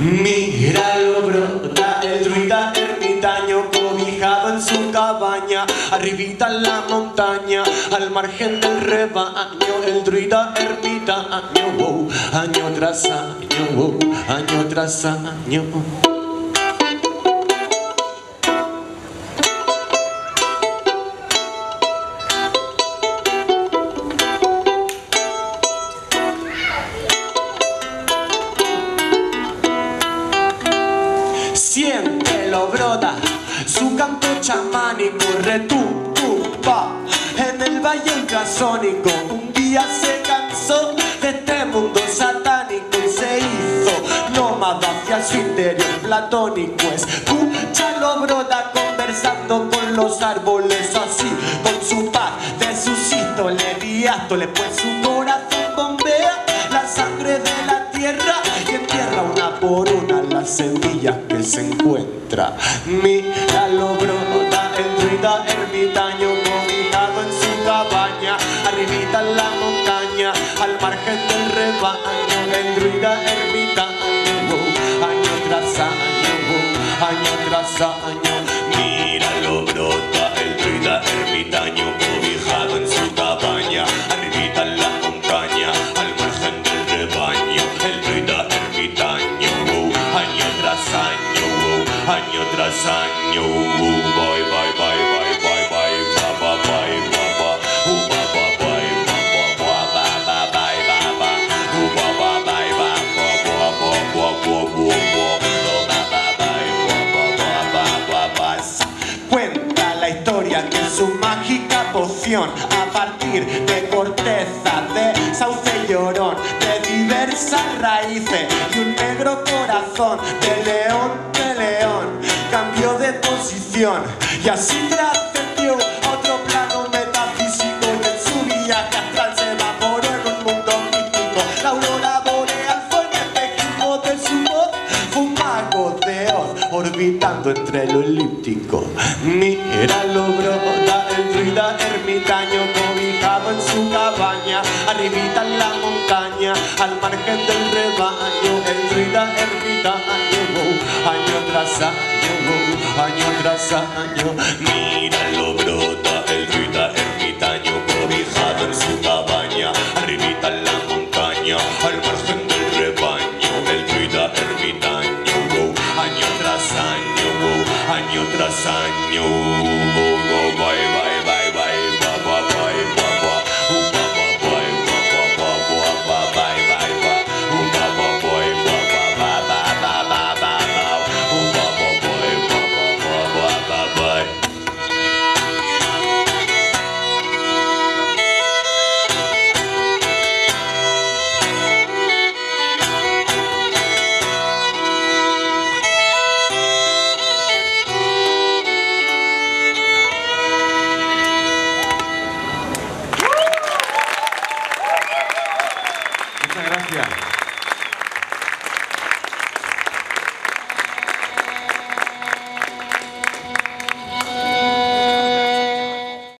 Míralo brota el druida ermitaño cobijado en su cabaña Arribita en la montaña, al margen del rebaño El druida ermitaño, año tras año, año tras año Siéntelo broda, su canto chamánico retumba en el valle ultrasónico. Un día se cansó de este mundo satánico y se hizo nómada hacia su interior platónico. Escúchalo broda conversando con los árboles así, con su paz de suscito le le pues su corazón semillas que se encuentra. Míralo brota el druida ermitaño cobijado en su cabaña, arribita en la montaña, al margen del rebaño, el druida ermitaño, año tras año, año tras año. Tras año, año tras año, bye bye bye bye bye bye, bye uh, bye bye uh, bye uh. Cuenta la historia que su mágica poción a partir de corteza de sauce llorón de diversas raíces de león de león cambió de posición. Y así trascendió a otro plano metafísico y en su viaje astral se evaporó en un mundo místico. La aurora boreal fue el espejismo de su voz fue un mago de Oz orbitando entre lo elíptico. Míralo brota el druida ermitaño cobijado en su cabaña arribita en la montaña al margen del rebaño ermitaño wow, año tras año año tras año. Míralo brota el druida ermitaño cobijado en su cabaña arribita en la montaña al margen del rebaño el druida ermitaño. Año tras año año tras año